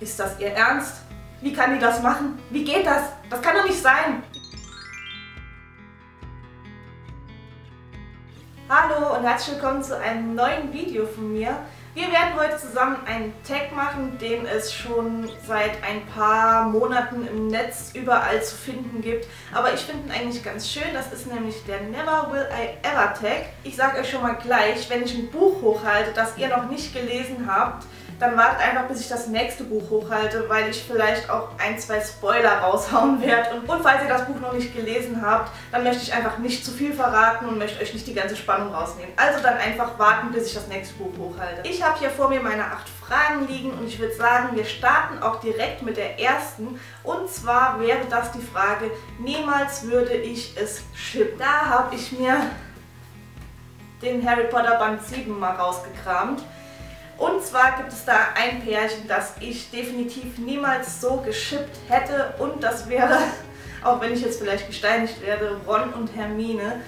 Ist das ihr Ernst? Wie kann die das machen? Wie geht das? Das kann doch nicht sein. Hallo und herzlich willkommen zu einem neuen Video von mir. Wir werden heute zusammen einen Tag machen, den es schon seit ein paar Monaten im Netz überall zu finden gibt. Aber ich finde ihn eigentlich ganz schön. Das ist nämlich der Never Will I Ever Tag. Ich sage euch schon mal gleich, wenn ich ein Buch hochhalte, das ihr noch nicht gelesen habt, dann wartet einfach, bis ich das nächste Buch hochhalte, weil ich vielleicht auch ein, zwei Spoiler raushauen werde. Und, und falls ihr das Buch noch nicht gelesen habt, dann möchte ich einfach nicht zu viel verraten und möchte euch nicht die ganze Spannung rausnehmen. Also dann einfach warten, bis ich das nächste Buch hochhalte. Ich habe hier vor mir meine acht Fragen liegen und ich würde sagen, wir starten auch direkt mit der ersten. Und zwar wäre das die Frage, niemals würde ich es schippen. Da habe ich mir den Harry Potter Band 7 mal rausgekramt. Und zwar gibt es da ein Pärchen, das ich definitiv niemals so geschippt hätte und das wäre, auch wenn ich jetzt vielleicht gesteinigt werde, Ron und Hermine.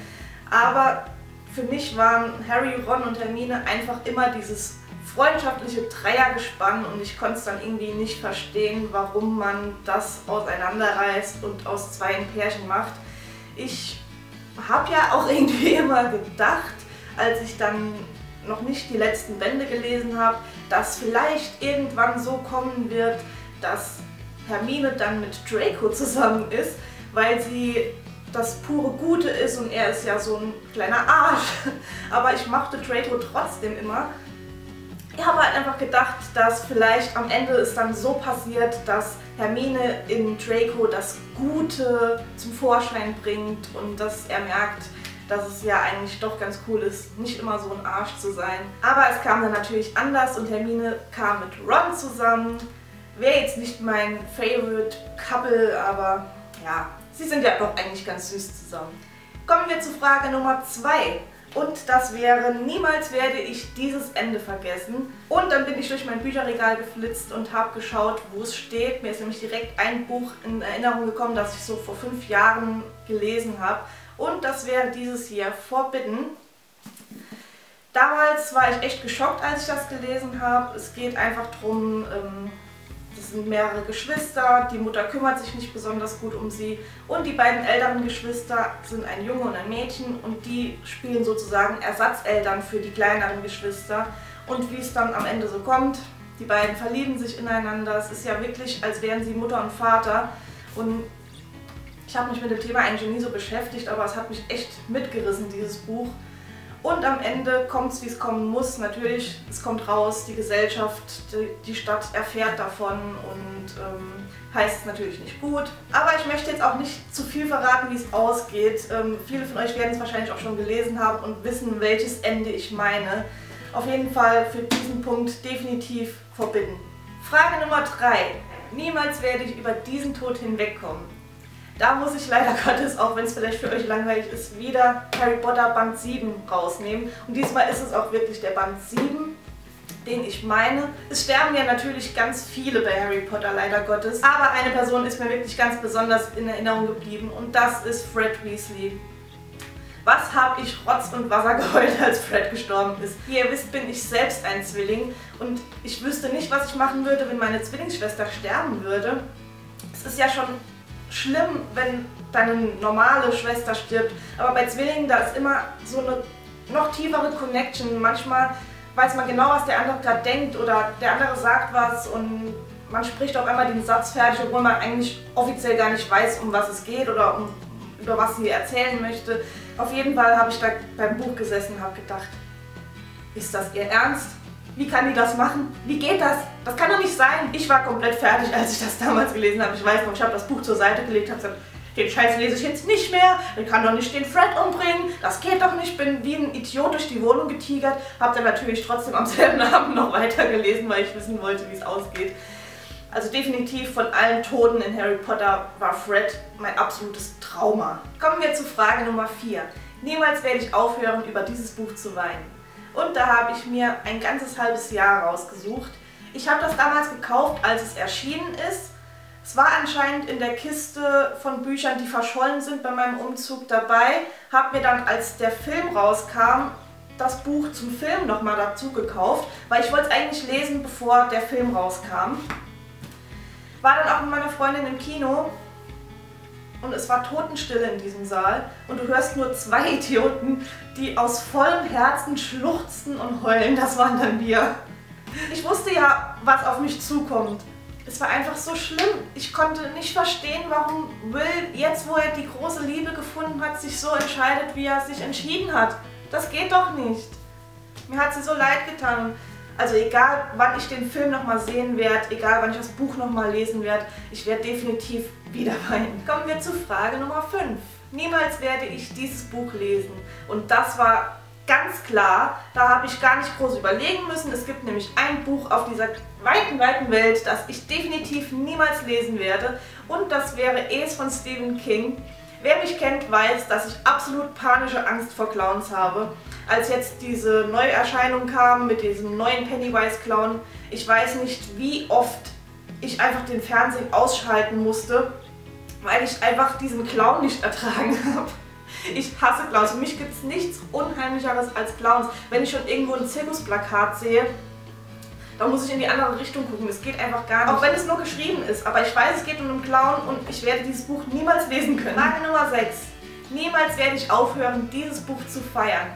Aber für mich waren Harry, Ron und Hermine einfach immer dieses freundschaftliche Dreiergespann und ich konnte es dann irgendwie nicht verstehen, warum man das auseinanderreißt und aus zwei ein Pärchen macht. Ich habe ja auch irgendwie immer gedacht, als ich dann noch nicht die letzten Bände gelesen habe, dass vielleicht irgendwann so kommen wird, dass Hermine dann mit Draco zusammen ist, weil sie das pure Gute ist und er ist ja so ein kleiner Arsch. Aber ich mochte Draco trotzdem immer. Ich habe halt einfach gedacht, dass vielleicht am Ende es dann so passiert, dass Hermine in Draco das Gute zum Vorschein bringt und dass er merkt, dass es ja eigentlich doch ganz cool ist, nicht immer so ein Arsch zu sein. Aber es kam dann natürlich anders und Hermine kam mit Ron zusammen. Wäre jetzt nicht mein Favorite Couple, aber ja, sie sind ja doch eigentlich ganz süß zusammen. Kommen wir zu Frage Nummer 2. Und das wäre, niemals werde ich dieses Ende vergessen. Und dann bin ich durch mein Bücherregal geflitzt und habe geschaut, wo es steht. Mir ist nämlich direkt ein Buch in Erinnerung gekommen, das ich so vor fünf Jahren gelesen habe. Und das wäre dieses hier, Forbidden. Damals war ich echt geschockt, als ich das gelesen habe. Es geht einfach darum, ähm, das sind mehrere Geschwister, die Mutter kümmert sich nicht besonders gut um sie und die beiden älteren Geschwister sind ein Junge und ein Mädchen und die spielen sozusagen Ersatzeltern für die kleineren Geschwister. Und wie es dann am Ende so kommt, die beiden verlieben sich ineinander. Es ist ja wirklich, als wären sie Mutter und Vater. Und ich habe mich mit dem Thema eigentlich nie so beschäftigt, aber es hat mich echt mitgerissen, dieses Buch. Und am Ende kommt es, wie es kommen muss. Natürlich, es kommt raus, die Gesellschaft, die, Stadt erfährt davon und ähm, heißt es natürlich nicht gut. Aber ich möchte jetzt auch nicht zu viel verraten, wie es ausgeht. Ähm, viele von euch werden es wahrscheinlich auch schon gelesen haben und wissen, welches Ende ich meine. Auf jeden Fall für diesen Punkt definitiv verbitten. Frage Nummer 3. Niemals werde ich über diesen Tod hinwegkommen. Da muss ich leider Gottes, auch wenn es vielleicht für euch langweilig ist, wieder Harry Potter Band 7 rausnehmen. Und diesmal ist es auch wirklich der Band 7, den ich meine. Es sterben ja natürlich ganz viele bei Harry Potter, leider Gottes. Aber eine Person ist mir wirklich ganz besonders in Erinnerung geblieben und das ist Fred Weasley. Was habe ich Rotz und Wasser geheult, als Fred gestorben ist? Wie ihr wisst, bin ich selbst ein Zwilling und ich wüsste nicht, was ich machen würde, wenn meine Zwillingsschwester sterben würde. Es ist ja schon schlimm, wenn deine normale Schwester stirbt. Aber bei Zwillingen, da ist immer so eine noch tiefere Connection. Manchmal weiß man genau, was der andere gerade denkt oder der andere sagt was und man spricht auf einmal den Satz fertig, obwohl man eigentlich offiziell gar nicht weiß, um was es geht oder um, über was sie erzählen möchte. Auf jeden Fall habe ich da beim Buch gesessen und habe gedacht, ist das ihr Ernst? Wie kann die das machen? Wie geht das? Das kann doch nicht sein. Ich war komplett fertig, als ich das damals gelesen habe. Ich weiß noch, ich habe das Buch zur Seite gelegt und gesagt, den Scheiß lese ich jetzt nicht mehr. Ich kann doch nicht den Fred umbringen. Das geht doch nicht. Bin wie ein Idiot durch die Wohnung getigert. Habe dann natürlich trotzdem am selben Abend noch weitergelesen, weil ich wissen wollte, wie es ausgeht. Also definitiv von allen Toten in Harry Potter war Fred mein absolutes Trauma. Kommen wir zu Frage Nummer 4. Niemals werde ich aufhören, über dieses Buch zu weinen. Und da habe ich mir ein ganzes halbes Jahr rausgesucht. Ich habe das damals gekauft, als es erschienen ist. Es war anscheinend in der Kiste von Büchern, die verschollen sind bei meinem Umzug dabei. Habe mir dann, als der Film rauskam, das Buch zum Film nochmal dazu gekauft, weil ich wollte es eigentlich lesen, bevor der Film rauskam. war dann auch mit meiner Freundin im Kino und es war Totenstille in diesem Saal und du hörst nur zwei Idioten, die aus vollem Herzen schluchzen und heulen. Das waren dann wir. Ich wusste ja, was auf mich zukommt. Es war einfach so schlimm. Ich konnte nicht verstehen, warum Will, jetzt wo er die große Liebe gefunden hat, sich so entscheidet, wie er sich entschieden hat. Das geht doch nicht. Mir hat sie so leid getan. Also egal, wann ich den Film nochmal sehen werde, egal, wann ich das Buch nochmal lesen werde, ich werde definitiv wieder weinen. Kommen wir zu Frage Nummer 5. Niemals werde ich dieses Buch lesen. Und das war ganz klar, da habe ich gar nicht groß überlegen müssen. Es gibt nämlich ein Buch auf dieser weiten, weiten Welt, das ich definitiv niemals lesen werde. Und das wäre Es von Stephen King. Wer mich kennt, weiß, dass ich absolut panische Angst vor Clowns habe. Als jetzt diese Neuerscheinung kam mit diesem neuen Pennywise-Clown, ich weiß nicht, wie oft ich einfach den Fernsehen ausschalten musste, weil ich einfach diesen Clown nicht ertragen habe. Ich hasse Clowns. Für mich gibt es nichts Unheimlicheres als Clowns. Wenn ich schon irgendwo ein Zirkusplakat sehe, dann muss ich in die andere Richtung gucken. Es geht einfach gar nicht. Auch wenn es nur geschrieben ist. Aber ich weiß, es geht um einen Clown und ich werde dieses Buch niemals lesen können. Frage Nummer 6. Niemals werde ich aufhören, dieses Buch zu feiern.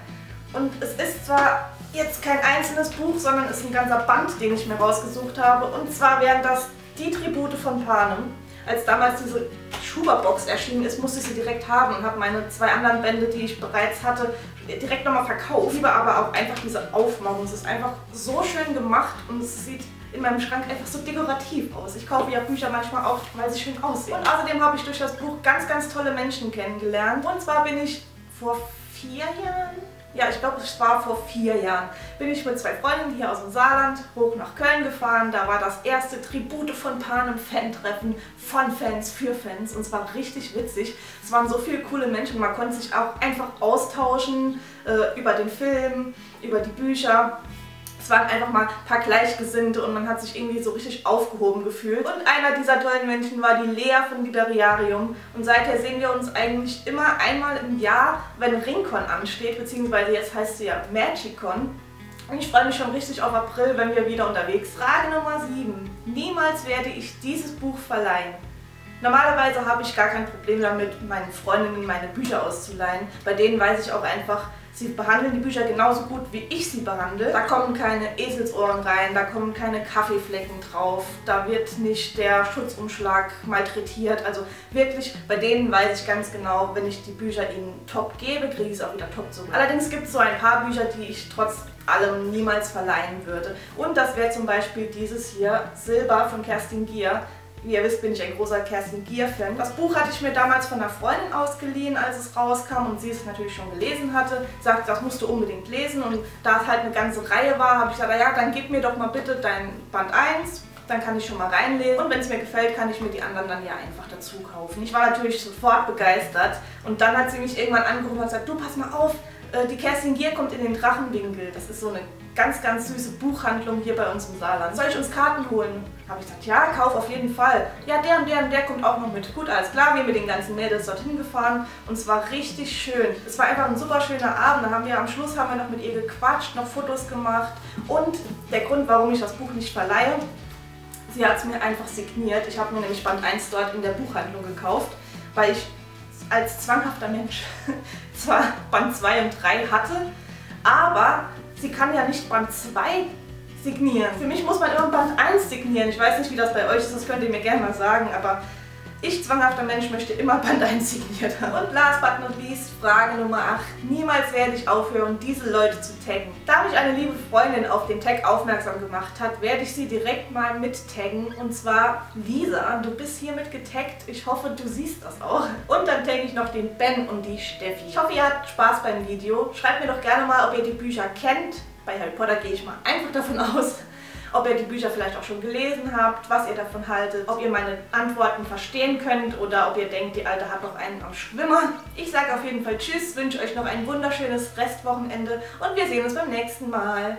Und es ist zwar jetzt kein einzelnes Buch, sondern es ist ein ganzer Band, den ich mir rausgesucht habe. Und zwar wären das die Tribute von Panem. Als damals diese Schuberbox erschienen ist, musste ich sie direkt haben und habe meine zwei anderen Bände, die ich bereits hatte, direkt nochmal verkauft. Ich liebe aber auch einfach diese Aufmachung. Es ist einfach so schön gemacht und es sieht in meinem Schrank einfach so dekorativ aus. Ich kaufe ja Bücher manchmal auch, weil sie schön aussehen. Und außerdem habe ich durch das Buch ganz, ganz tolle Menschen kennengelernt. Und zwar bin ich vor vier Jahren, ja, ich glaube, es war vor vier Jahren, bin ich mit zwei Freundinnen hier aus dem Saarland hoch nach Köln gefahren. Da war das erste Tribute von Panem Fan-Treffen von Fans für Fans und es war richtig witzig. Es waren so viele coole Menschen, man konnte sich auch einfach austauschen äh, über den Film, über die Bücher. Es waren einfach mal ein paar Gleichgesinnte und man hat sich irgendwie so richtig aufgehoben gefühlt. Und einer dieser tollen Menschen war die Lea von Liberiarium. Und seither sehen wir uns eigentlich immer einmal im Jahr, wenn Ringcon ansteht, beziehungsweise jetzt heißt sie ja Magicon. Und ich freue mich schon richtig auf April, wenn wir wieder unterwegs sind. Frage Nummer 7. Niemals werde ich dieses Buch verleihen. Normalerweise habe ich gar kein Problem damit, meinen Freundinnen meine Bücher auszuleihen. Bei denen weiß ich auch einfach, Sie behandeln die Bücher genauso gut, wie ich sie behandle. Da kommen keine Eselsohren rein, da kommen keine Kaffeeflecken drauf, da wird nicht der Schutzumschlag malträtiert. Also wirklich, bei denen weiß ich ganz genau, wenn ich die Bücher ihnen top gebe, kriege ich es auch wieder top zurück. Allerdings gibt es so ein paar Bücher, die ich trotz allem niemals verleihen würde. Und das wäre zum Beispiel dieses hier, Silber von Kerstin Gier. Wie ihr wisst, bin ich ein großer Kerstin Gier-Fan. Das Buch hatte ich mir damals von einer Freundin ausgeliehen, als es rauskam und sie es natürlich schon gelesen hatte. Sagte, das musst du unbedingt lesen und da es halt eine ganze Reihe war, habe ich gesagt, ja, dann gib mir doch mal bitte dein Band 1, dann kann ich schon mal reinlesen und wenn es mir gefällt, kann ich mir die anderen dann ja einfach dazu kaufen. Ich war natürlich sofort begeistert und dann hat sie mich irgendwann angerufen und gesagt, du pass mal auf, äh, die Kerstin Gier kommt in den Drachenwinkel. Das ist so eine ganz, ganz süße Buchhandlung hier bei uns im Saarland. Soll ich uns Karten holen? Habe ich gesagt, ja, kauf auf jeden Fall. Ja, der und der und der kommt auch noch mit. Gut, alles klar, wir mit den ganzen Mädels dorthin gefahren und es war richtig schön. Es war einfach ein super schöner Abend. Haben wir am Schluss haben wir noch mit ihr gequatscht, noch Fotos gemacht und der Grund, warum ich das Buch nicht verleihe, sie hat es mir einfach signiert. Ich habe mir nämlich Band 1 dort in der Buchhandlung gekauft, weil ich als zwanghafter Mensch zwar Band 2 und 3 hatte, aber sie kann ja nicht Band 2 signieren. Für mich muss man immer Band 1 signieren. Ich weiß nicht, wie das bei euch ist, das könnt ihr mir gerne mal sagen, aber ich, zwanghafter Mensch, möchte immer Band 1 signiert haben. Und last but not least, Frage Nummer 8. Niemals werde ich aufhören, diese Leute zu taggen. Da mich eine liebe Freundin auf den Tag aufmerksam gemacht hat, werde ich sie direkt mal mit taggen. Und zwar Lisa, du bist hiermit getaggt. Ich hoffe, du siehst das auch. Und dann tagge ich noch den Ben und die Steffi. Ich hoffe, ihr habt Spaß beim Video. Schreibt mir doch gerne mal, ob ihr die Bücher kennt. Bei Harry Potter gehe ich mal einfach davon aus ob ihr die Bücher vielleicht auch schon gelesen habt, was ihr davon haltet, ob ihr meine Antworten verstehen könnt oder ob ihr denkt, die Alte hat noch einen am Schwimmer. Ich sage auf jeden Fall Tschüss, wünsche euch noch ein wunderschönes Restwochenende und wir sehen uns beim nächsten Mal.